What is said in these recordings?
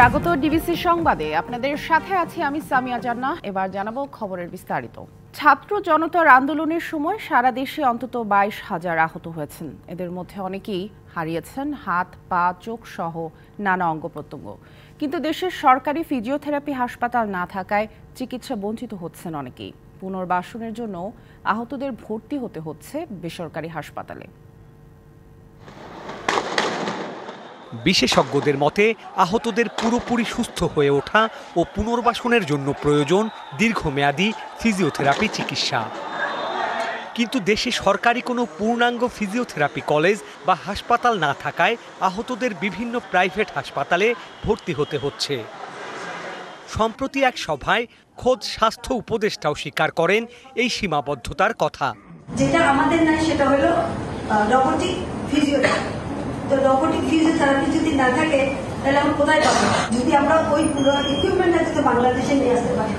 স্বাগত ডিবিসি সংবাদে। আপনাদের সাথে আছি আমি সামিয়া জান্না এবার জানাব খবরের বিস্তারিত। ছাত্র জনতার আন্দোলনের সময় সারা দেশে অন্তত বাইশ হাজার আহত হয়েছেন। এদের মধ্যে অনেকেই হারিয়েছেন হাত, পা, চোখ সহ নানা অঙ্গ প্রত্যঙ্গ। কিন্তু দেশের সরকারি ফিজিওথেরাপি হাসপাতাল না থাকায় চিকিৎসা বঞ্চিত হচ্ছেন অনেকেই। পুনর্বাসনের জন্য আহতদের ভর্তি হতে হচ্ছে বেসরকারি হাসপাতালে। বিশেষজ্ঞদের মতে, আহতদের পুরোপুরি সুস্থ হয়ে ওঠা ও পুনর্বাসনের জন্য প্রয়োজন দীর্ঘমেয়াদী ফিজিওথেরাপি চিকিৎসা। কিন্তু দেশে সরকারি কোনো পূর্ণাঙ্গ ফিজিওথেরাপি কলেজ বা হাসপাতাল না থাকায় আহতদের বিভিন্ন প্রাইভেট হাসপাতালে ভর্তি হতে হচ্ছে। সম্প্রতি এক সভায় খোদ স্বাস্থ্য উপদেষ্টাও স্বীকার করেন এই সীমাবদ্ধতার কথা। যেটা আমাদের নাই, সেটা হলো ফিজিওথেরাপি তো রোবোটিক ফিজিওথেরাপি যদি না থাকে, তাহলে আমরা কোথায় পাবো? যদি আমরা ওই পুরো ইকুইপমেন্টটা যদি বাংলাদেশে নিয়ে আসতে পারি।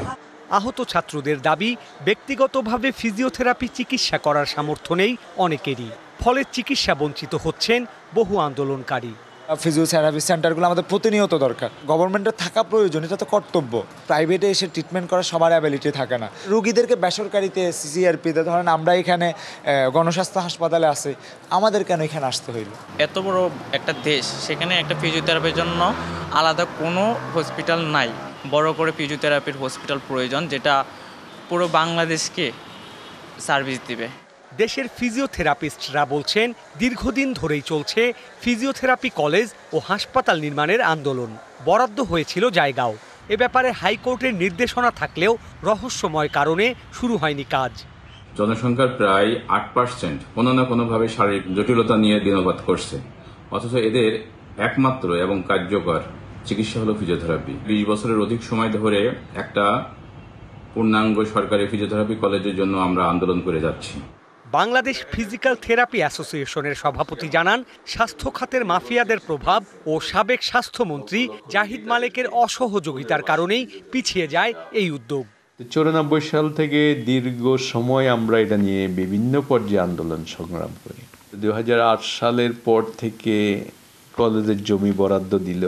আহত ছাত্রদের দাবি, ব্যক্তিগতভাবে ফিজিওথেরাপি চিকিৎসা করার সামর্থ্য নেই অনেকেরই। ফলে চিকিৎসা বঞ্চিত হচ্ছেন বহু আন্দোলনকারী। ফিজিওথেরাপি সেন্টারগুলো আমাদের প্রতিনিয়ত দরকার। গভর্নমেন্টের থাকা প্রয়োজন, এটা তো কর্তব্য। প্রাইভেটে এসে ট্রিটমেন্ট করার সবার অ্যাবিলিটি থাকে না। রুগীদেরকে বেসরকারিতে সিসিআরপিতে ধরেন আমরা এখানে গণস্বাস্থ্য হাসপাতালে আছে, আমাদের কেন এখানে আসতে হইল? এত বড় একটা দেশ, সেখানে একটা ফিজিওথেরাপির জন্য আলাদা কোনো হসপিটাল নাই। বড় করে ফিজিওথেরাপির হসপিটাল প্রয়োজন, যেটা পুরো বাংলাদেশকে সার্ভিস দিবে। দেশের ফিজিওথেরাপিস্টরা বলছেন, দীর্ঘদিন ধরেই চলছে ফিজিওথেরাপি কলেজ ও হাসপাতাল নির্মাণের আন্দোলন। বরাদ্দ হয়েছিল জায়গাও। এ ব্যাপারে হাইকোর্টের নির্দেশনা থাকলেও রহস্যময় কারণে শুরু হয়নি কাজ। জনসংখ্যার প্রায় আট পার্সেন্ট কোনো না কোনোভাবে শারীরিক জটিলতা নিয়ে দিনগত করছে। অথচ এদের একমাত্র এবং কার্যকর চিকিৎসা হলো ফিজিওথেরাপি। বিশ বছরের অধিক সময় ধরে একটা পূর্ণাঙ্গ সরকারি ফিজিওথেরাপি কলেজের জন্য আমরা আন্দোলন করে যাচ্ছি। বাংলাদেশ ফিজিক্যাল থেরাপি অ্যাসোসিয়েশনের সভাপতি জানান, স্বাস্থ্য খাতের মাফিয়াদের প্রভাব ও সাবেক স্বাস্থ্যমন্ত্রী জাহিদ মালেকের অসহযোগিতার কারণেই পিছিয়ে যায় এই উদ্যোগ। চৌরানব্বই সাল থেকে দীর্ঘ সময় আমরা এটা নিয়ে বিভিন্ন পর্যায়ে আন্দোলন সংগ্রাম করি। দুই হাজার আট সালের পর থেকে কলেজের জমি বরাদ্দ দিল,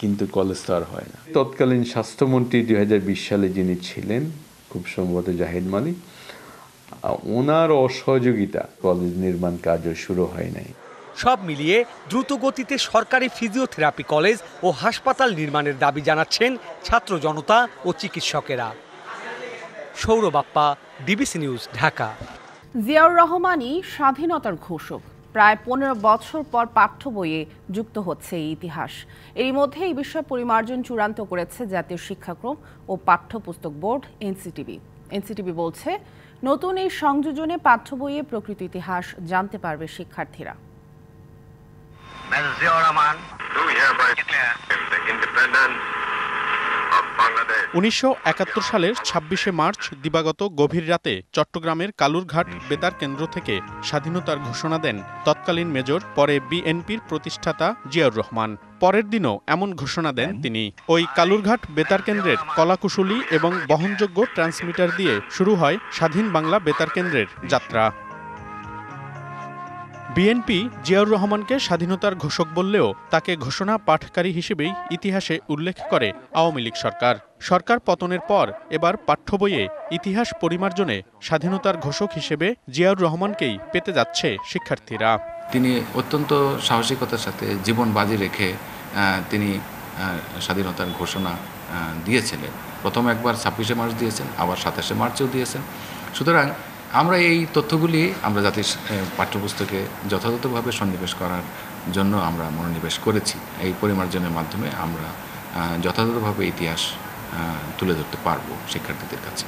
কিন্তু কলেজ তো আর হয় না। তৎকালীন স্বাস্থ্যমন্ত্রী দুই হাজার বিশ সালে যিনি ছিলেন, খুব সম্ভবত জাহিদ মালিক ওনার অসহযোগিতা কলেজ নির্মাণ কাজও শুরু হয় নাই। সব মিলিয়ে দ্রুত গতিতে সরকারি ফিজিওথেরাপি কলেজ ও হাসপাতাল নির্মাণের দাবি জানাচ্ছেন ছাত্র জনতা ও চিকিৎসকেরা। সৌরবাপ্পা ডিবিসি নিউজ ঢাকা। জিয়াউর রহমানই স্বাধীনতার ঘোষক। প্রায় পনেরো বছর পর পাঠ্য বইয়ে যুক্ত হচ্ছে এই ইতিহাস। এরই মধ্যে এই বিষয়ে পরিমার্জন চূড়ান্ত করেছে জাতীয় শিক্ষাক্রম ও পাঠ্যপুস্তক বোর্ড এনসিটিভি। এনসিটিভি বলছে নতুন এই সংযোজনে পাঠ্য বইয়ে প্রকৃত ইতিহাস জানতে পারবে শিক্ষার্থীরা. উনিশশো একাত্তর সালের ছাব্বিশে মার্চ দিবাগত গভীর রাতে চট্টগ্রামের কালুরঘাট বেতার কেন্দ্র থেকে স্বাধীনতার ঘোষণা দেন তৎকালীন মেজর, পরে বিএনপির প্রতিষ্ঠাতা জিয়াউর রহমান। পরের দিনও এমন ঘোষণা দেন তিনি। ওই কালুরঘাট বেতার কেন্দ্রের কলাকুশলী এবং বহনযোগ্য ট্রান্সমিটার দিয়ে শুরু হয় স্বাধীন বাংলা বেতার কেন্দ্রের যাত্রা। বিএনপি জিয়াউর রহমানকে স্বাধীনতার ঘোষক বললেও তাকে ঘোষণা পাঠকারী হিসেবেই ইতিহাসে উল্লেখ করে আওয়ামী লীগ সরকার। সরকার পতনের পর এবার পাঠ্য বইয়ে ইতিহাস পরিমার্জনে স্বাধীনতার ঘোষক হিসেবে জিয়াউর রহমানকেই পেতে যাচ্ছে শিক্ষার্থীরা। তিনি অত্যন্ত সাহসিকতার সাথে জীবন বাজি রেখে তিনি স্বাধীনতার ঘোষণা দিয়েছিলেন। প্রথম একবার ছাব্বিশে মার্চ দিয়েছেন, আবার সাতাশে মার্চেও দিয়েছেন। সুতরাং আমরা এই তথ্যগুলি আমরা জাতির পাঠ্যপুস্তকে যথাযথভাবে সন্নিবেশ করার জন্য আমরা মনোনিবেশ করেছি। এই পরিমার্জনের মাধ্যমে আমরা যথাযথভাবে ইতিহাস তুলে ধরতে পারব শিক্ষার্থীদের কাছে।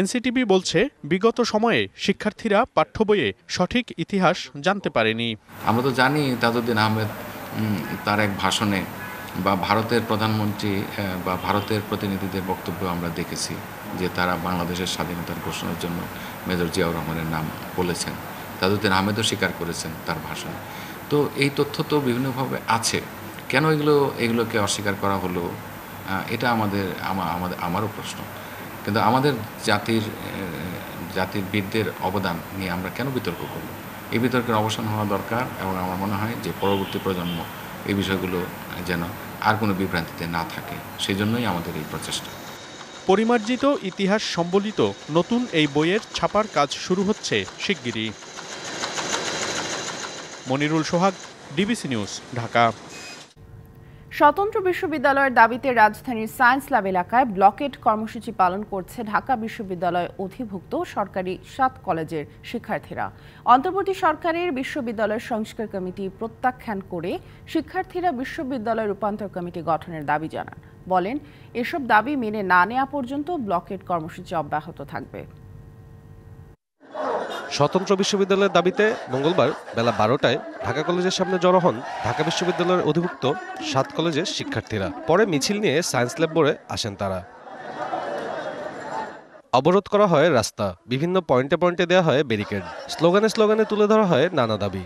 এনসিটিভি বলছে বিগত সময়ে শিক্ষার্থীরা পাঠ্য বইয়ে সঠিক ইতিহাস জানতে পারেনি। আমরা তো জানি তাজউদ্দিন আহমেদ তার এক ভাষণে বা ভারতের প্রধানমন্ত্রী বা ভারতের প্রতিনিধিদের বক্তব্য আমরা দেখেছি যে তারা বাংলাদেশের স্বাধীনতার ঘোষণার জন্য মেজর জিয়াউর রহমানের নাম বলেছেন। তাজউদ্দিন আহমেদও স্বীকার করেছেন তার ভাষণে। তো এই তথ্য তো বিভিন্নভাবে আছে। কেন এগুলো, এগুলোকে অস্বীকার করা হলো? এটা আমাদের আমাদের আমারও প্রশ্ন। কিন্তু আমাদের জাতির জাতির বীরদের অবদান নিয়ে আমরা কেন বিতর্ক করব? এই বিতর্কের অবসান হওয়া দরকার এবং আমার মনে হয় যে পরবর্তী প্রজন্ম এই বিষয়গুলো যেন আর কোনো বিভ্রান্তিতে না থাকে। সেই জন্যই আমাদের এই প্রচেষ্টা। পরিমার্জিত ইতিহাস সম্বলিত নতুন এই বইয়ের ছাপার কাজ শুরু হচ্ছে শিগগিরই। Monirul Sohag DBC news Dhaka. স্বতন্ত্র বিশ্ববিদ্যালয়ের দাবিতে রাজধানীর সায়েন্স ল্যাব এলাকায় ব্লকেট কর্মসূচি পালন করছে ঢাকা বিশ্ববিদ্যালয় অধিভুক্ত সরকারি সাত কলেজের শিক্ষার্থীরা। অন্তর্বর্তী সরকারের বিশ্ববিদ্যালয় সংস্কার কমিটি প্রত্যাখ্যান করে শিক্ষার্থীরা বিশ্ববিদ্যালয় রূপান্তর কমিটি গঠনের দাবি জানান। বলেন, এসব দাবি মেনে না নেওয়া পর্যন্ত ব্লকেট কর্মসূচি অব্যাহত থাকবে। স্বতন্ত্র বিশ্ববিদ্যালয়ের দাবিতে মঙ্গলবার বেলা বারোটায় ঢাকা কলেজের সামনে জড়ো হন ঢাকা বিশ্ববিদ্যালয়ের অধিভুক্ত সাত কলেজের শিক্ষার্থীরা। পরে মিছিল নিয়ে সায়েন্স ল্যাব বোর্ডে আসেন তারা। অবরোধ করা হয় রাস্তা। বিভিন্ন পয়েন্টে পয়েন্টে দেওয়া হয় ব্যারিকেড। স্লোগানে স্লোগানে তুলে ধরা হয় নানা দাবি।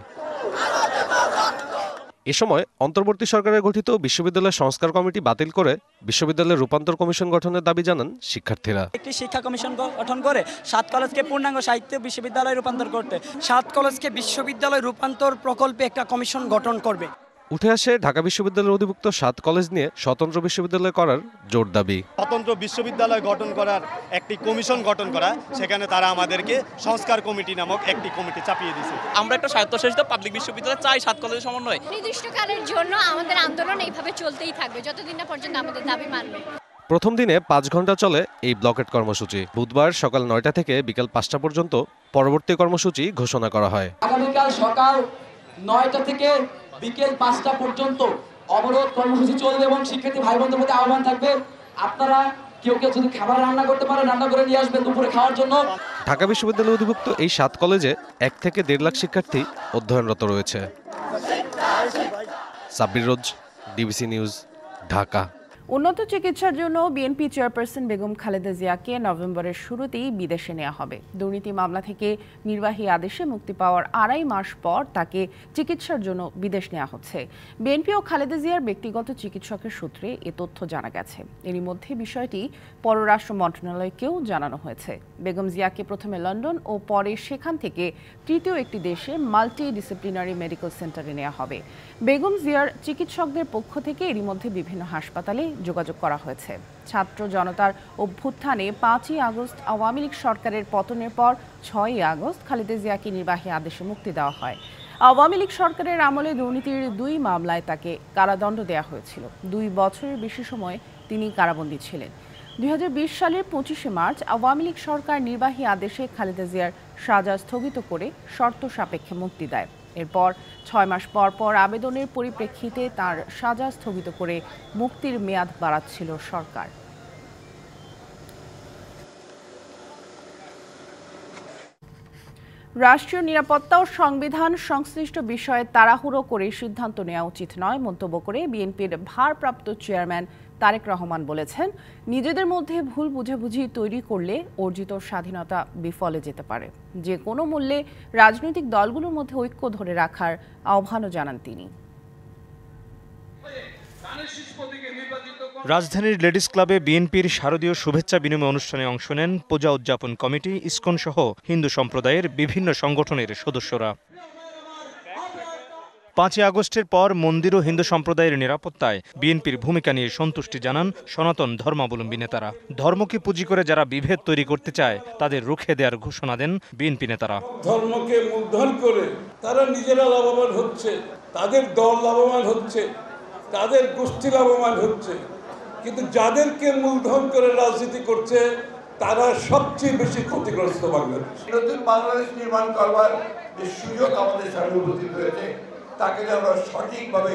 এ সময় অন্তর্বর্তী সরকারের গঠিত বিশ্ববিদ্যালয় সংস্কার কমিটি বাতিল করে বিশ্ববিদ্যালয়ের রূপান্তর কমিশন গঠনের দাবি জানান শিক্ষার্থীরা। একটি শিক্ষা কমিশন গঠন করে সাত কলেজকে পূর্ণাঙ্গ সাহিত্য বিশ্ববিদ্যালয়ে রূপান্তর করতে। সাত কলেজকে বিশ্ববিদ্যালয় রূপান্তর প্রকল্পে একটা কমিশন গঠন করবে। উঠে আসে ঢাকা বিশ্ববিদ্যালয়ের অধিভুক্ত সাত কলেজ নিয়ে স্বতন্ত্র বিশ্ববিদ্যালয় করার জোর দাবি। স্বতন্ত্র বিশ্ববিদ্যালয় গঠন করার একটি কমিশন গঠন করা সেখানে তারা আমাদেরকে সংস্কার কমিটি নামক একটি কমিটি চাপিয়ে দিয়েছে। আমরা একটা স্বায়ত্তশাসিত পাবলিক বিশ্ববিদ্যালয় চাই সাত কলেজের সমন্বয়। নির্দিষ্টকালের জন্য আমাদের আন্দোলন এইভাবে চলতেই থাকবে যতদিন না পর্যন্ত আমাদের দাবি মানবে। প্রথম দিনে পাঁচ ঘণ্টা চলে এই ব্লকেট কর্মসূচি। বুধবার সকাল নয়টা থেকে বিকাল পাঁচটা পর্যন্ত পরবর্তী কর্মসূচি ঘোষণা করা হয়। আগামীকাল সকাল নয়টা থেকে বিকেল পাঁচটা পর্যন্ত অবরোধ কর্মসূচি চলবে এবং শিক্ষার্থী ভাই বোনদের মধ্যে আহ্বান থাকবে। আপনারা কেউ কেউ যদি খাবার রান্না করতে পারেন, রান্না করে নিয়ে আসবেন দুপুরে খাওয়ার জন্য। ঢাকা বিশ্ববিদ্যালয় অধিভুক্ত এই সাত কলেজে এক থেকে দেড় লাখ শিক্ষার্থী অধ্যয়নরত রয়েছে। Sabbir Roz, DBC news, Dhaka. উন্নত চিকিৎসার জন্য বিএনপি চেয়ারপারসন বেগম খালেদা জিয়াকে নভেম্বরের শুরুতেই বিদেশে নেওয়া হবে। দুর্নীতি মামলা থেকে নির্বাহী আদেশে মুক্তি পাওয়ার আড়াই মাস পর তাকে চিকিৎসার জন্য বিদেশ নেওয়া হচ্ছে। বিএনপি ও খালেদা জিয়ার ব্যক্তিগত চিকিৎসকের সূত্রে এ তথ্য জানা গেছে। এরই মধ্যে বিষয়টি পররাষ্ট্র মন্ত্রণালয়কেও জানানো হয়েছে। বেগম জিয়াকে প্রথমে লন্ডন ও পরে সেখান থেকে তৃতীয় একটি দেশে মাল্টি ডিসিপ্লিনারি মেডিকেল সেন্টারে নেওয়া হবে। বেগম জিয়ার চিকিৎসকদের পক্ষ থেকে এরই মধ্যে বিভিন্ন হাসপাতালে যোগাযোগ করা হয়েছে। ছাত্র জনতার অভ্যুত্থানে পাঁচই আগস্ট আওয়ামী লীগ সরকারের পতনের পর ছয়ই আগস্ট খালেদা জিয়াকে নির্বাহী আদেশে মুক্তি দেওয়া হয়। আওয়ামী লীগ সরকারের আমলে দুর্নীতির দুই মামলায় তাকে কারাদণ্ড দেওয়া হয়েছিল। দুই বছরের বেশি সময় তিনি কারাবন্দী ছিলেন। দুই হাজার বিশ সালের পঁচিশে মার্চ আওয়ামী লীগ সরকার নির্বাহী আদেশে খালেদা জিয়ার সাজা স্থগিত করে শর্ত সাপেক্ষে মুক্তি দেয়। এরপর ছয় মাস পর পর আবেদনের পরিপ্রেক্ষিতে তার সাজা স্থগিত করে মুক্তির মেয়াদ বাড়াচ্ছিল সরকার। রাষ্ট্রীয় নিরাপত্তা ও সংবিধান সংশ্লিষ্ট বিষয়ে তাড়াহুড়ো করে সিদ্ধান্ত নেওয়া উচিত নয়, মন্তব্য করে বিএনপির ভারপ্রাপ্ত চেয়ারম্যান তারেক রহমান বলেছেন, নিজেদের মধ্যে ভুল বুঝাবুঝি তৈরি করলে অর্জিত স্বাধীনতা বিফলে যেতে পারে। যে কোনো মূল্যে রাজনৈতিক দলগুলোর মধ্যে ঐক্য ধরে রাখার আহ্বানও জানান তিনি। রাজধানীর লেডিস ক্লাবে বিএনপির শারদীয় শুভেচ্ছা বিনিময় অনুষ্ঠানে অংশ নেন পূজা উদযাপন কমিটি, ইসকন সহ হিন্দু সম্প্রদায়ের বিভিন্ন সংগঠনের সদস্যরা। পাঁচই আগস্টের পর মন্দির ও হিন্দু সম্প্রদায়ের নিরাপত্তায় বিএনপির ভূমিকা নিয়ে সন্তুষ্টি জানান সনাতন ধর্মাবলম্বী নেতারা। ধর্মকে পুঁজি করে যারা বিভেদ তৈরি করতে চায় তাদের রুখে দেওয়ার ঘোষণা দেন বিএনপি নেতারা। ধর্মকে মূলধন করে তারা নিজেরা লাভবান হচ্ছে তাদের দল লাভবান হচ্ছে তাদের গোষ্ঠী লাভবান হচ্ছে। কিন্তু যাদেরকে মূলধন করে রাজনীতি করছে তারা সবচেয়ে বেশি ক্ষতিগ্রস্ত বাংলাদেশ। নতুন বাংলাদেশ নির্মাণ করবার যে সুযোগ আমাদের সামনে উপস্থিত হয়েছে তাকে যেন আমরা সঠিকভাবে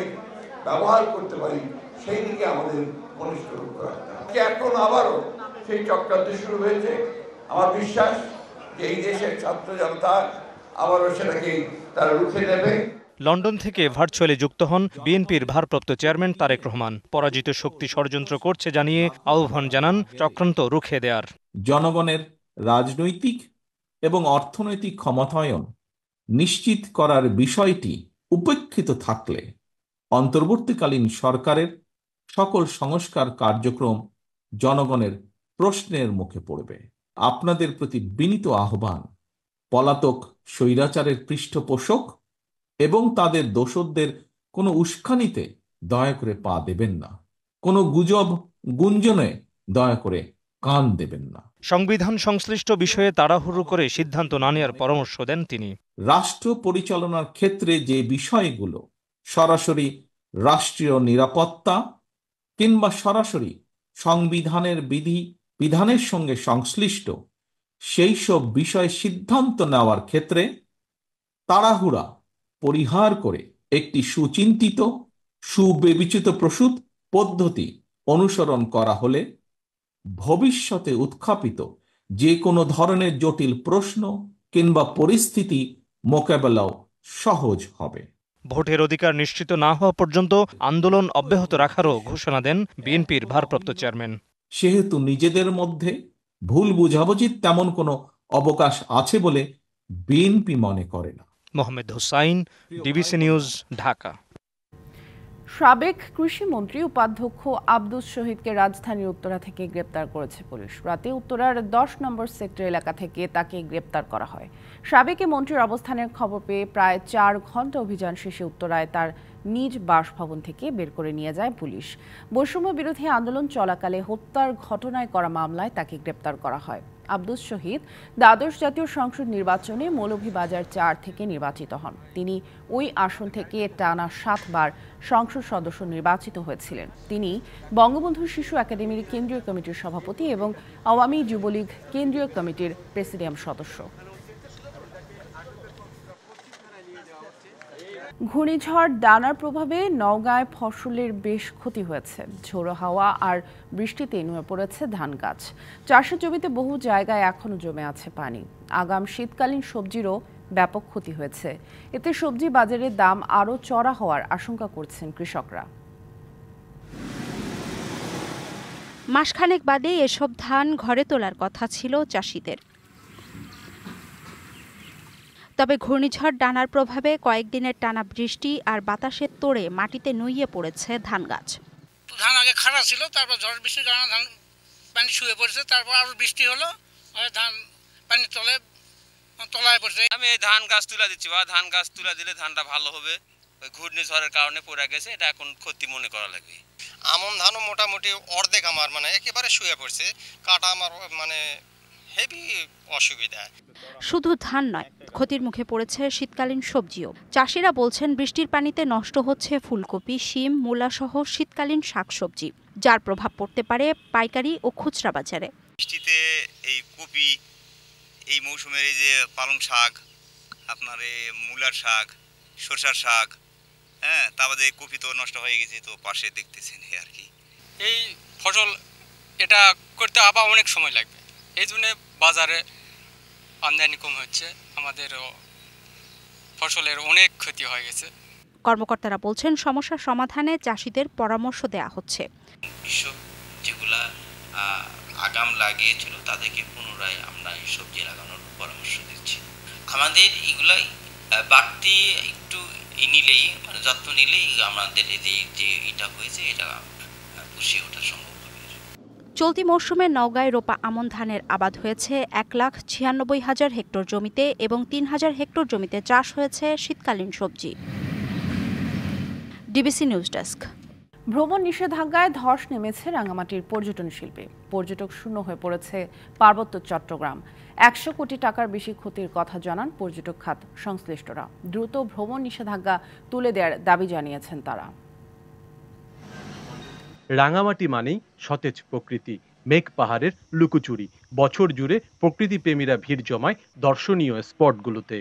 ব্যবহার করতে পারি সেই দিকে আমাদের ঘনিষ্ঠ লক্ষ্য রাখতে হবে। এখন আবারও সেই চক্রান্ত শুরু হয়েছে। আমার বিশ্বাস যে এই দেশের ছাত্র জনতা আবারও সেটাকে তারা রুখে নেবে। লন্ডন থেকে ভার্চুয়ালি যুক্ত হন বিএনপির ভারপ্রাপ্ত চেয়ারম্যান তারেক রহমান। পরাজিত শক্তি ষড়যন্ত্র করছে জানিয়ে আহ্বান জানান চক্রান্ত রুখে দেয়ার। জনগণের রাজনৈতিক এবং অর্থনৈতিক ক্ষমতায়ন নিশ্চিত করার বিষয়টি উপেক্ষিত থাকলে অন্তর্বর্তীকালীন সরকারের সকল সংস্কার কার্যক্রম জনগণের প্রশ্নের মুখে পড়বে। আপনাদের প্রতি বিনীত আহ্বান, পলাতক স্বৈরাচারের পৃষ্ঠপোষক এবং তাদের দোসরদের কোনো উস্কানিতে দয়া করে পা দেবেন না। কোনো গুজব গুঞ্জনে দয়া করে কান দেবেন না। সংবিধান সংশ্লিষ্ট বিষয়ে তাড়াহুড়ো করে সিদ্ধান্ত না নেওয়ার পরামর্শ দেন তিনি। রাষ্ট্র পরিচালনার ক্ষেত্রে যে বিষয়গুলো সরাসরি রাষ্ট্রীয় নিরাপত্তা কিংবা সরাসরি সংবিধানের বিধি বিধানের সঙ্গে সংশ্লিষ্ট সেই সব বিষয়ে সিদ্ধান্ত নেওয়ার ক্ষেত্রে তাড়াহুড়া পরিহার করে একটি সুচিন্তিত সুবিবেচিত প্রসূত পদ্ধতি অনুসরণ করা হলে ভবিষ্যতে উত্থাপিত যে কোনো ধরনের জটিল প্রশ্ন কিংবা পরিস্থিতি মোকাবেলাও সহজ হবে। ভোটের অধিকার নিশ্চিত না হওয়া পর্যন্ত আন্দোলন অব্যাহত রাখারও ঘোষণা দেন বিএনপির ভারপ্রাপ্ত চেয়ারম্যান। সেহেতু নিজেদের মধ্যে ভুল বুঝাবুঝির তেমন কোনো অবকাশ আছে বলে বিএনপি মনে করে না। Mohammad Hussain DBC news Dhaka. সাবেক কৃষিমন্ত্রী উপাধ্যক্ষ আব্দুস শহীদকে রাজধানীর উত্তরা থেকে গ্রেপ্তার করেছে পুলিশ। রাতে উত্তরার দশ নম্বর সেক্টর এলাকা থেকে তাকে গ্রেপ্তার করা হয়। সাবেক মন্ত্রীর অবস্থানের খবর পেয়ে প্রায় চার ঘণ্টা অভিযান শেষে উত্তরায় তার নিজ বাসভবন থেকে বের করে নিয়ে যায় পুলিশ। বৈষম্য বিরোধী আন্দোলন চলাকালে হত্যার ঘটনায় করা মামলায় তাকে গ্রেপ্তার করা হয়। আব্দুস শহীদ দ্বাদশ জাতীয় সংসদ নির্বাচনে মৌলভীবাজার চার থেকে নির্বাচিত হন। তিনি ওই আসন থেকে টানা সাতবার সংসদ সদস্য নির্বাচিত হয়েছিলেন। তিনি বঙ্গবন্ধু শিশু একাডেমির কেন্দ্রীয় কমিটির সভাপতি এবং আওয়ামী যুবলীগ কেন্দ্রীয় কমিটির প্রেসিডিয়াম সদস্য। ঘূর্ণিঝড় ডানার প্রভাবে নওগাঁয় ফসলের বেশ ক্ষতি হয়েছে। ঝোড়ো হাওয়া আর বৃষ্টিতে নুয়ে পড়েছে ধান গাছ। চাষের জমিতে বহু জায়গায় এখনও জমে আছে পানি। আগাম শীতকালীন সবজিরও ব্যাপক ক্ষতি হয়েছে। এতে সবজি বাজারের দাম আরও চড়া হওয়ার আশঙ্কা করছেন কৃষকরা। মাসখানেক বাদে এসব ধান ঘরে তোলার কথা ছিল চাষিদের। তবে ঘূর্ণিঝড় ডানার প্রভাবে কয়েকদিনের টানা বৃষ্টি আর বাতাসের তোড়ে মাটিতে নুইয়ে পড়েছে ধান গাছ ধান আগে খাড়া ছিল তারপর ঝড় বৃষ্টির কারণে ধান পানি শুয়ে পড়েছে তারপর আরও বৃষ্টি হলো ধান পানি তলে তলায় পড়ছে। আমি এই ধান গাছ তুলে দিচ্ছি বা ধান গাছ তুলে দিলে ধানটা ভালো হবে। ওই ঘূর্ণিঝড়ের কারণে পড়ে গেছে এটা এখন ক্ষতি মনে করা লাগবে আমন ধানও মোটামুটি অর্ধেক আমার মানে একেবারে শুয়ে পড়ছে। কাটা আমার মানে হেভি অসুবিধা। শুধু ধান নয় ক্ষতির মুখে পড়েছে শীতকালীন সবজিও। চাষিরা বলছেন বৃষ্টির পানিতে নষ্ট হচ্ছে ফুলকপি শিম মূলা সহ শীতকালীন শাকসবজি যার প্রভাব পড়তে পারে পাইকারি ও খুচরা বাজারে। বৃষ্টিতে এই কপি এই মৌসুমের এই যে পালং শাক আপনার এই মূলার শাক সরষার শাক হ্যাঁ তারপরে কপি তো নষ্ট হয়ে গেছে তো পাশে দেখতেছেন আর কি। এই ফসল এটা করতে আবার অনেক সময় লাগবে। এই জন্য বাজারে আমদানি কম হচ্ছে। আমাদের ফসলের অনেক ক্ষতি হয়ে গেছে। কর্মকর্তারা বলছেন সমস্যার সমাধানে চাষিদের পরামর্শ দেয়া হচ্ছে। কৃষক যেগুলা আগাম লাগিয়েছিল তাদেরকে পুনরায় আমরা এই সবজি লাগানোর পরামর্শ দিচ্ছি। আমাদের এগুলাই বাড়তি একটু নিলেই মানে যত্ন নিলেই আমাদের এই যে এটা হয়েছে এটা পুষিয়ে ওঠা সম্ভব। চলতি মৌসুমে নওগাঁয় রোপা আমন ধানের আবাদ হয়েছে এক লাখ ছিয়ানব্বই হাজার হেক্টর জমিতে এবং তিন হাজার হেক্টর জমিতে চাষ হয়েছে শীতকালীন সবজি। DBC news desk. ভ্রমণ নিষেধাজ্ঞায় ধস নেমেছে রাঙামাটির পর্যটন শিল্পে। পর্যটক শূন্য হয়ে পড়েছে পার্বত্য চট্টগ্রাম। একশো কোটি টাকার বেশি ক্ষতির কথা জানান পর্যটক খাত সংশ্লিষ্টরা। দ্রুত ভ্রমণ নিষেধাজ্ঞা তুলে দেওয়ার দাবি জানিয়েছেন তারা। রাঙামাটি মানেই সতেজ প্রকৃতি, মেঘ পাহাড়ের লুকোচুরি, বছর জুড়ে প্রকৃতি প্রেমীরা ভিড় জমায় দর্শনীয় স্পটগুলোতে।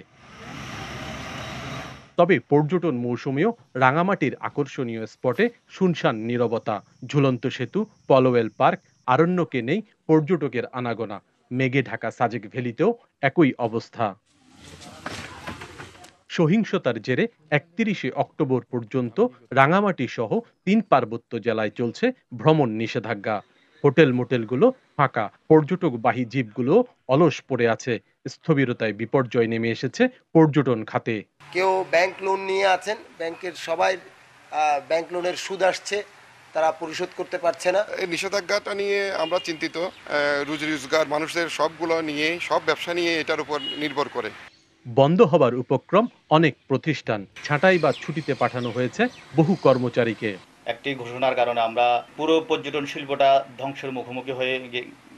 তবে পর্যটন মৌসুমেও রাঙামাটির আকর্ষণীয় স্পটে শুনশান নীরবতা, ঝুলন্ত সেতু, পলোয়েল পার্ক, আরণ্যকে নেই পর্যটকের আনাগোনা, মেঘে ঢাকা সাজেক ভ্যালিতেও একই অবস্থা। সহিংসতার জেরে একত্রিশে অক্টোবর পর্যন্ত রাঙামাটি সহ তিন পার্বত্য জেলায় চলছে ভ্রমণ নিষেধাজ্ঞা। হোটেল মোটেলগুলো ফাঁকা পর্যটকবাহী জীবগুলো অলস পড়ে আছে। স্থবিরতায় বিপর্যয় নেমে এসেছে পর্যটন খাতে। কেউ ব্যাংক লোন নিয়ে আছেন ব্যাংকের সবাই ব্যাংক লোনের সুদ আসছে তারা পরিশোধ করতে পারছে না। এই নিষেধাজ্ঞাটা নিয়ে আমরা চিন্তিত রুজি রোজগার মানুষদের সবগুলো নিয়ে সব ব্যবসা নিয়ে এটার উপর নির্ভর করে। বন্ধ হবার উপক্রম অনেক প্রতিষ্ঠান ছাঁটাই বা ছুটিতে পাঠানো হয়েছে বহু কর্মচারীকে। একটি ঘোষণার কারণে আমরা পুরো পর্যটন শিল্পটা ধ্বংসের মুখোমুখি হয়ে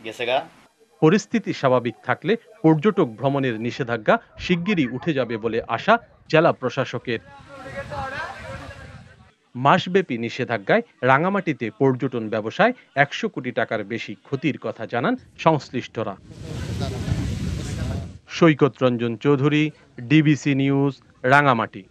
গেছে গা। পরিস্থিতি স্বাভাবিক থাকলে পর্যটক ভ্রমণের নিষেধাজ্ঞা শিগগিরই উঠে যাবে বলে আশা জেলা প্রশাসকের। মাসব্যাপী নিষেধাজ্ঞায় রাঙামাটিতে পর্যটন ব্যবসায় একশো কোটি টাকার বেশি ক্ষতির কথা জানান সংশ্লিষ্টরা। Saikat Ranjan Chowdhury, DBC news, Rangamati.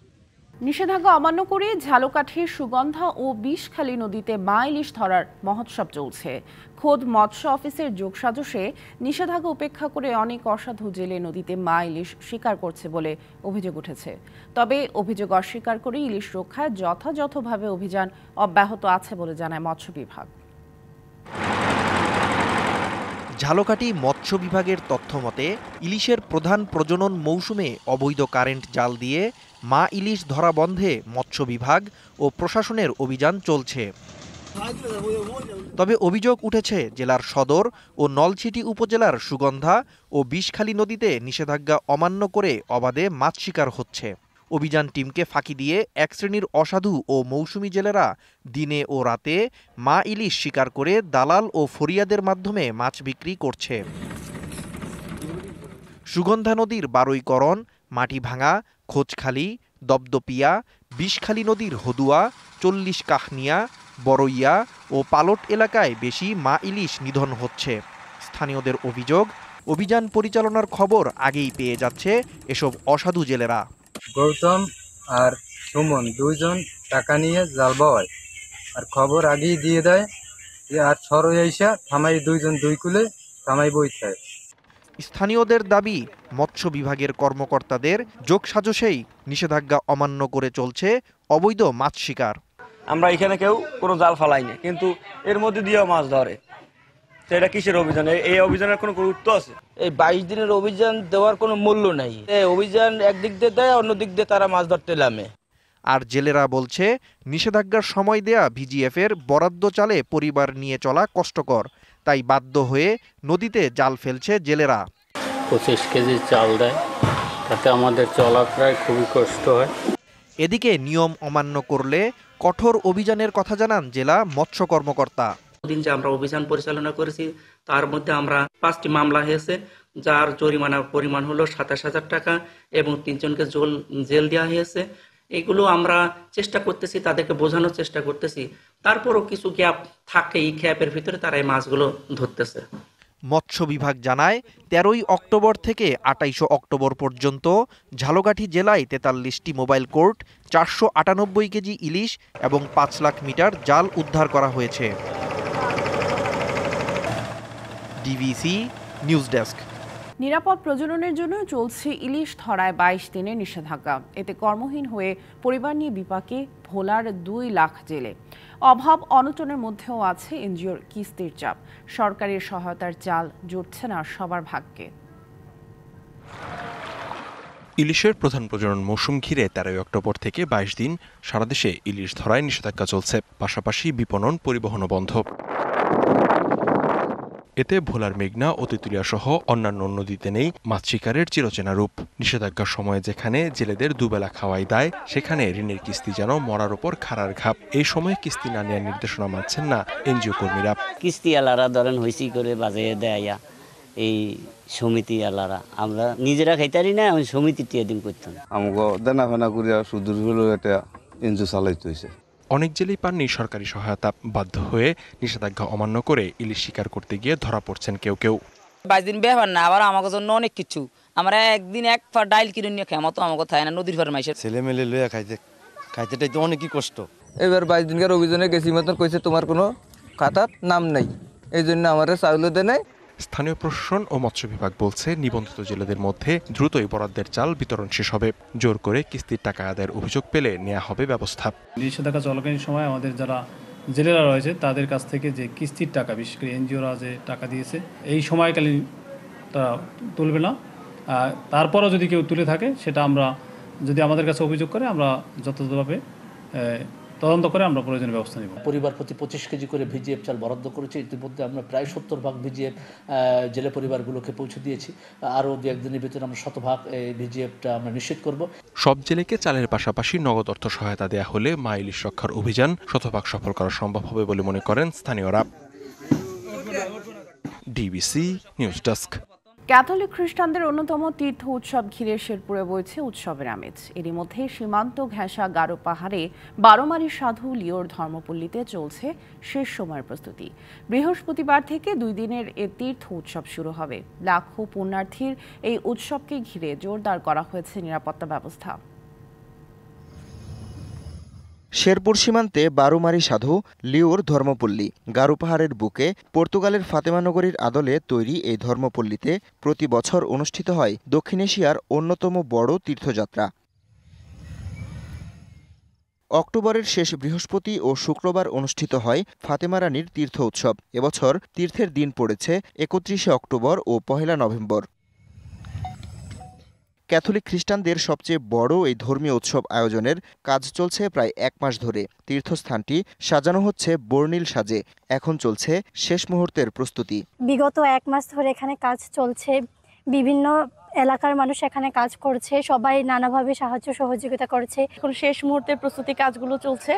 নিষেধাজ্ঞা অমান্য করে ঝালকাঠির সুগন্ধা ও বিষখালী নদীতে মা ইলিশ ধরার মহোৎসব চলছে। খোদ মৎস্য অফিসের যোগসাজশে নিষেধাজ্ঞা উপেক্ষা করে অনেক অসাধু জেলে নদীতে মা ইলিশ শিকার করছে বলে অভিযোগ উঠেছে। তবে অভিযোগ অস্বীকার করে ইলিশ রক্ষায় যথাযথভাবে অভিযান অব্যাহত আছে বলে জানায় মৎস্য বিভাগ। ঝালকাঠি মৎস্য বিভাগের তথ্য মতে ইলিশের প্রধান প্রজনন মৌসুমে অবৈধ কারেন্ট জাল দিয়ে মা ইলিশ ধরা বন্ধে মৎস্য বিভাগ ও প্রশাসনের অভিযান চলছে। তবে অভিযোগ উঠেছে, জেলার সদর ও নলছিটি উপজেলার সুগন্ধা ও বিষখালী নদীতে নিষেধাজ্ঞা অমান্য করে অবাধে মাছ শিকার হচ্ছে। অভিযান টিমকে ফাঁকি দিয়ে এক শ্রেণির অসাধু ও মৌসুমি জেলেরা দিনে ও রাতে মা ইলিশ শিকার করে দালাল ও ফরিয়াদের মাধ্যমে মাছ বিক্রি করছে। সুগন্ধা নদীর বারৈকরণ মাটিভাঙা খোঁজখালী দপদপিয়া বিষখালী নদীর হদুয়া, চল্লিশ কাহনিয়া বড়ইয়া ও পালট এলাকায় বেশি মা ইলিশ নিধন হচ্ছে। স্থানীয়দের অভিযোগ, অভিযান পরিচালনার খবর আগেই পেয়ে যাচ্ছে এসব অসাধু জেলেরা। গৌতম আর সুমন দুইজন টাকা নিয়ে জাল বাওয়ায়। আর খবর আগেই দিয়ে দেয় যে আর সর আইসা থামাই দুইজন দুই কুলে থামাই বই স্থানীয়দের দাবি মৎস্য বিভাগের কর্মকর্তাদের যোগসাজশেই নিষেধাজ্ঞা অমান্য করে চলছে অবৈধ মাছ শিকার। আমরা এখানে কেউ কোনো জাল ফালাই না কিন্তু এর মধ্যে দিয়েও মাছ ধরে। এটা কিসের অভিযান? এই- অভিযানের কোনো গুরুত্ব আছে? এই বাইশ দিনের অভিযান দেওয়ার কোনো মূল্য নেই। এই অভিযান একদিক দিয়ে দেয় অন্য দিক দিয়ে তারা মাছ ধরতে নামে। আর জেলেরা বলছে নিষেধাজ্ঞার সময় দেয়া ভিজিএফের বরাদ্দ চালে পরিবার নিয়ে চলা কষ্টকর। তাই বাধ্য হয়ে নদীতে জাল ফেলছে জেলেরা। পঁচিশ কেজি চাল দেয়। তাতে আমাদের চলা প্রায় খুবই কষ্ট হয়। এদিকে নিয়ম অমান্য করলে কঠোর অভিযানের কথা জানান জেলা মৎস্য কর্মকর্তা। দিন যে আমরা অভিযান পরিচালনা করেছি, তার মধ্যে আমরা পাঁচটি মামলা হয়েছে, যার জরিমানার পরিমাণ হলো সাতাশ হাজার টাকা এবং তিনজনকে জেল জেল দেওয়া হয়েছে। এগুলো আমরা চেষ্টা করতেছি, তাদেরকে বোঝানোর চেষ্টা করতেছি। তারপরও কিছু গ্যাপ থাকে এই গ্যাপের ভিতরে, তারা এই মাছগুলো ধরতেছে। মৎস্য বিভাগ জানায়, তেরোই অক্টোবর থেকে আটাইশো অক্টোবর পর্যন্ত ঝালকাঠি জেলায় তেতাল্লিশটি মোবাইল কোর্ট, চারশো আটানব্বই কেজি ইলিশ এবং পাঁচ লাখ মিটার জাল উদ্ধার করা হয়েছে। ডিভিসি নিউজ ডেস্ক নিরাপদ প্রজননের জন্য চলছে ইলিশ ধরায় বাইশ দিনের নিষেধাজ্ঞা। এতে কর্মহীন হয়ে পরিবার নিয়ে বিপাকে ভোলার দুই লাখ জেলে। অভাব অনটনের মধ্যেও আছে এনজিওর কিস্তির চাপ। সরকারের সহায়তার চাল জুটছে না সবার ভাগ্যে। ইলিশের প্রধান প্রজনন মৌসুম ঘিরে তেরোই অক্টোবর থেকে বাইশ দিন সারা দেশে ইলিশ ধরায় নিষেধাজ্ঞা চলছে পাশাপাশি বিপণন পরিবহনও বন্ধ। এতে ভোলার মেঘনা ও তেঁতুলিয়া সহ অন্যান্য নদীতে নেই মাছ শিকারের চিরচেনা রূপ নিষেধাজ্ঞার সময়ে যেখানে জেলেদের দুবেলা খাওয়াই দেয় সেখানে ঋণের কিস্তি যেন মরার ওপর খাড়ার ঘাপ। এই সময় কিস্তি না নেওয়ার নির্দেশনা মানছেন না এনজিও কর্মীরা। কিস্তি আলারা ধরেন হইসি করে বাজাইয়ে দেয় এই সমিতি আলারা। আমরা নিজেরা খাইতারি না আমি সমিতি টিয়া দিন করতাম। আমাকে দেনা ফেনা করিয়া সুদূর হলেও এটা এনজিও চালাইতে হয়েছে অনেক জেলেই পাননি সরকারি সহায়তা বাধ্য হয়ে নিষেধাজ্ঞা অমান্য করে ইলিশ শিকার করতে গিয়ে ধরা পড়ছেন কেউ কেউ। বাইশ দিন ব্যাপার না আবার আমাকে জন্য অনেক কিছু। আমরা একদিন এক ফা ডাইল কিনে নিয়ে আমার তো আমাকে থাকে না নদীর ফের মাইসে ছেলে মেলে লইয়া খাইতে খাইতে টাইতে অনেকই কষ্ট। এবার বাইশ দিনকার অভিযানে গেছি মতন কইছে তোমার কোনো খাতার নাম নেই। এই জন্য আমার চাউলও দেয় নাই স্থানীয় প্রশাসন ও মৎস্য বিভাগ বলছে, নিবন্ধিত জেলেদের মধ্যে দ্রুতই বরাদ্দের চাল বিতরণ শেষ হবে। জোর করে কিস্তির টাকা আদায়ের অভিযোগ পেলে নেওয়া হবে ব্যবস্থা। নিষেধাজ্ঞা চলাকালীন সময় আমাদের যারা জেলেরা রয়েছে, তাদের কাছ থেকে যে কিস্তির টাকা, বিশেষ করে এনজিওরা যে টাকা দিয়েছে, এই সময়কালীন তারা তুলবে না। তারপরও যদি কেউ তুলে থাকে, সেটা আমরা যদি আমাদের কাছে অভিযোগ করে, আমরা যথাযথভাবে তদন্ত করে আমরা প্রয়োজনীয় ব্যবস্থা নেব। পরিবার প্রতি পঁচিশ কেজি করে ভিজিএফ চাল বরাদ্দ করেছি। ইতিমধ্যে আমরা প্রায় সত্তর ভাগ ভিজিএফ জেলে পরিবারগুলোকে পৌঁছে দিয়েছি। আরও দু একদিনের ভিতরে আমরা শতভাগ এই ভিজিএফটা আমরা নিশ্চিত করব। সব জেলেকে চালের পাশাপাশি নগদ অর্থ সহায়তা দেয়া হলে মা ইলিশ রক্ষার অভিযান শতভাগ সফল করা সম্ভব হবে বলে মনে করেন স্থানীয়রা। DBC news desk. ক্যাথলিক খ্রিস্টানদের অন্যতম তীর্থ উৎসব ঘিরে শেরপুরে বইছে উৎসবের আমেজ। এরই মধ্যে সীমান্ত ঘেঁষা গারো পাহাড়ে বারোমারি সাধু লিওর ধর্মপল্লীতে চলছে শেষ সময়ের প্রস্তুতি। বৃহস্পতিবার থেকে দুই দিনের এ তীর্থ উৎসব শুরু হবে। লাখো পুণ্যার্থীর এই উৎসবকে ঘিরে জোরদার করা হয়েছে নিরাপত্তা ব্যবস্থা। শেরপুর সীমান্তে বারুমারি সাধু, লিওর ধর্মপল্লী, গারু পাহাড়ের বুকে পর্তুগালের ফাতেমানগরীর আদলে তৈরি এই ধর্মপল্লীতে প্রতি বছর অনুষ্ঠিত হয় দক্ষিণ এশিয়ার অন্যতম বড় তীর্থযাত্রা। অক্টোবরের শেষ বৃহস্পতি ও শুক্রবার অনুষ্ঠিত হয় ফাতেমা রানীর তীর্থ উৎসব। এবছর তীর্থের দিন পড়েছে একত্রিশে অক্টোবর ও পহেলা নভেম্বর। ক্যাথলিক খ্রিস্টানদের সবচেয়ে বড় এই ধর্মীয় উৎসব আয়োজনের কাজ চলছে প্রায় এক মাস ধরে। তীর্থস্থানটি সাজানো হচ্ছে বর্ণিল সাজে। এখন চলছে শেষ মুহূর্তের প্রস্তুতি। বিগত এক মাস ধরে এখানে কাজ চলছে। বিভিন্ন এলাকার মানুষ এখানে কাজ করছে সবাই নানাভাবে সাহায্য সহযোগিতা করছে। এখন শেষ মুহূর্তের প্রস্তুতি কাজগুলো চলছে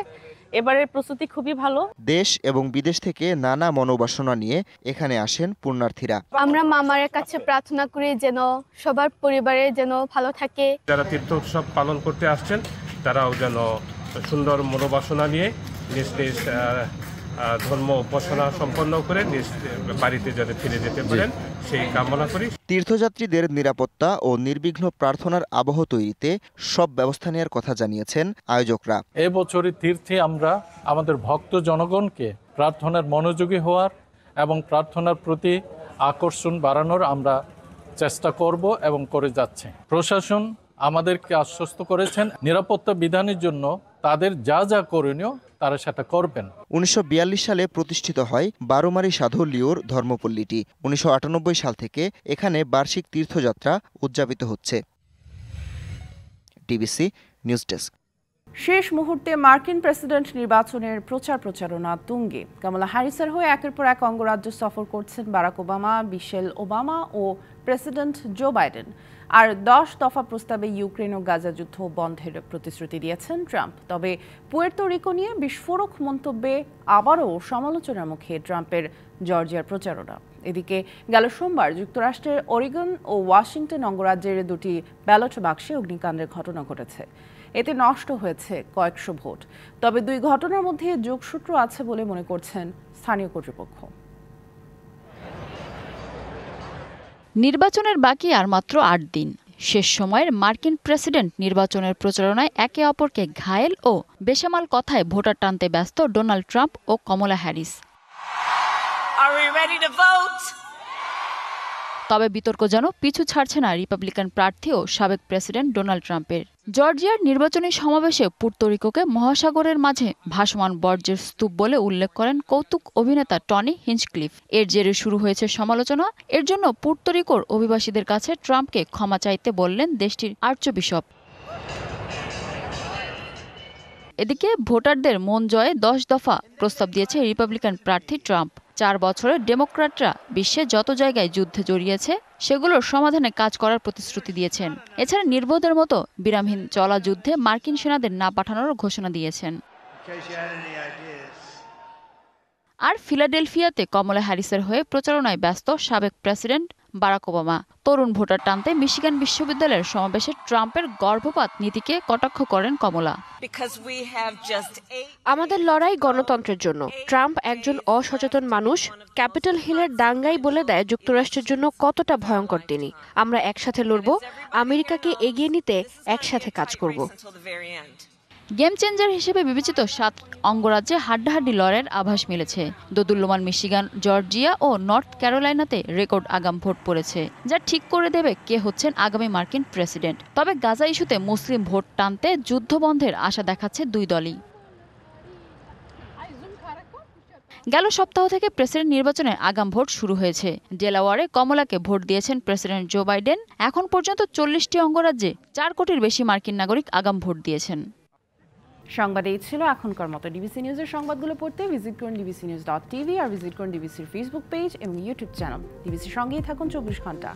এবারের প্রস্তুতি খুবই ভালো। দেশ এবং বিদেশ থেকে নানা মনোবাসনা নিয়ে এখানে আসেন পুণ্যার্থীরা। আমরা মামার কাছে প্রার্থনা করি যেন সবার পরিবারে যেন ভালো থাকে। যারা তীর্থ উৎসব পালন করতে আসছেন তারাও যেন সুন্দর মনোবাসনা নিয়ে নিজ নিজ ধর্ম উপাসনা সম্পন্ন করে বাড়িতে যাতে ফিরে যেতে পারেন সেই কামনা করি। তীর্থযাত্রীদের নিরাপত্তা ও নির্বিঘ্ন প্রার্থনার আবহ তৈরিতে সব ব্যবস্থা নেওয়ার কথা জানিয়েছেন আয়োজকরা। এবছরই তীর্থে আমরা আমাদের ভক্ত জনগণকে প্রার্থনার মনোযোগী হওয়ার এবং প্রার্থনার প্রতি আকর্ষণ বাড়ানোর আমরা চেষ্টা করব এবং করে যাচ্ছে। প্রশাসন আমাদেরকে আশ্বস্ত করেছেন নিরাপত্তা বিধানের জন্য তাদের যা যা করণীয় তারা সেটা করবেন। উনিশশো সালে প্রতিষ্ঠিত হয় বারোমারি সাধু লিওর ধর্মপল্লীটি। উনিশশো সাল থেকে এখানে বার্ষিক তীর্থযাত্রা উদযাপিত হচ্ছে। DBC news desk. শেষ মুহূর্তে মার্কিন প্রেসিডেন্ট নির্বাচনের প্রচার প্রচারণা তুঙ্গে। কামালা হ্যারিসের হয়ে একের পর এক অঙ্গরাজ্য সফর করছেন বারাক ওবামা বিশেল ওবামা ও প্রেসিডেন্ট জো বাইডেন। আর দশ দফা প্রস্তাবে ইউক্রেন ও গাজা যুদ্ধ বন্ধের প্রতিশ্রুতি দিয়েছেন ট্রাম্প। তবে পুয়ের্তো রিকো নিয়ে বিস্ফোরক মন্তব্যে আবারও সমালোচনার মুখে ট্রাম্পের জর্জিয়ার প্রচারণা। এদিকে গেল সোমবার যুক্তরাষ্ট্রের অরিগন ও ওয়াশিংটন অঙ্গরাজ্যের দুটি ব্যালট বাক্সে অগ্নিকাণ্ডের ঘটনা ঘটেছে। এতে নষ্ট হয়েছে কয়েকশো ভোট। তবে দুই ঘটনার মধ্যে যোগসূত্র আছে বলে মনে করছেন স্থানীয় কর্তৃপক্ষ। নির্বাচনের বাকি আর মাত্র আট দিন। শেষ সময়ের মার্কিন প্রেসিডেন্ট নির্বাচনের প্রচারণায় একে অপরকে ঘায়েল ও বেসামাল কথায় ভোটার টানতে ব্যস্ত ডোনাল্ড ট্রাম্প ও কমলা হ্যারিস। তবে বিতর্ক যেন পিছু ছাড়ছে না রিপাবলিকান প্রার্থী ও সাবেক প্রেসিডেন্ট ডোনাল্ড ট্রাম্পের। জর্জিয়ার নির্বাচনী সমাবেশে পুর্তরিকোকে মহাসাগরের মাঝে ভাসমান বর্জ্যের স্তূপ বলে উল্লেখ করেন কৌতুক অভিনেতা টনি হিঞ্চক্লিফ। এর জেরে শুরু হয়েছে সমালোচনা। এর জন্য পুর্তরিকোর অভিবাসীদের কাছে ট্রাম্পকে ক্ষমা চাইতে বললেন দেশটির আর্চবিশপ। এদিকে ভোটারদের মন জয়ে দশ দফা প্রস্তাব দিয়েছে রিপাবলিকান প্রার্থী ট্রাম্প। চার বছরে ডেমোক্র্যাটরা বিশ্বে যত জায়গায় যুদ্ধে জড়িয়েছে, সেগুলোর সমাধানে কাজ করার প্রতিশ্রুতি দিয়েছেন। এছাড়া নির্বোধের মতো বিরামহীন চলা যুদ্ধে মার্কিন সেনাদের না পাঠানোর ঘোষণা দিয়েছেন। আর ফিলাডেলফিয়াতে কমলা হ্যারিসের হয়ে প্রচারণায় ব্যস্ত সাবেক প্রেসিডেন্ট বারাক ওবামা তরুণ ভোটার টানতে মিশিগান বিশ্ববিদ্যালয়ের সমাবেশে ট্রাম্পের গর্ভপাত নীতিকে কটাক্ষ করেন কমলা। আমাদের লড়াই গণতন্ত্রের জন্য। ট্রাম্প একজন অসচেতন মানুষ। ক্যাপিটাল হিলের দাঙ্গাই বলে দেয় যুক্তরাষ্ট্রের জন্য কতটা ভয়ঙ্কর তিনি। আমরা একসাথে লড়ব। আমেরিকাকে এগিয়ে নিতে একসাথে কাজ করব। গেম চেঞ্জার হিসেবে বিবেচিত সাত অঙ্গরাজ্যে হাড্ডাহাড্ডি লড়াইয়ের আভাস মিলেছে। দোদুল্যমান মিশিগান, জর্জিয়া ও নর্থ ক্যারোলাইনাতে রেকর্ড আগাম ভোট পড়েছে, যা ঠিক করে দেবে কে হচ্ছেন আগামী মার্কিন প্রেসিডেন্ট। তবে গাজা ইস্যুতে মুসলিম ভোট টানতে যুদ্ধ বন্ধের আশা দেখাচ্ছে দুই দলই। গেল সপ্তাহ থেকে প্রেসিডেন্ট নির্বাচনে আগাম ভোট শুরু হয়েছে। ডেলাওয়ারে কমলাকে ভোট দিয়েছেন প্রেসিডেন্ট জো বাইডেন। এখন পর্যন্ত চল্লিশটি অঙ্গরাজ্যে চার কোটির বেশি মার্কিন নাগরিক আগাম ভোট দিয়েছেন। সংবাদ এই ছিল এখনকার মতো ডিবিসি নিউজের সংবাদগুলো পড়তে ভিজিট করুন ডিবিসি নিউজ ডট টিভি আর ভিজিট করুন ডিবিসির ফেসবুক পেজ এবং ইউটিউব চ্যানেল ডিবিসির সঙ্গেই থাকুন চব্বিশ ঘণ্টা।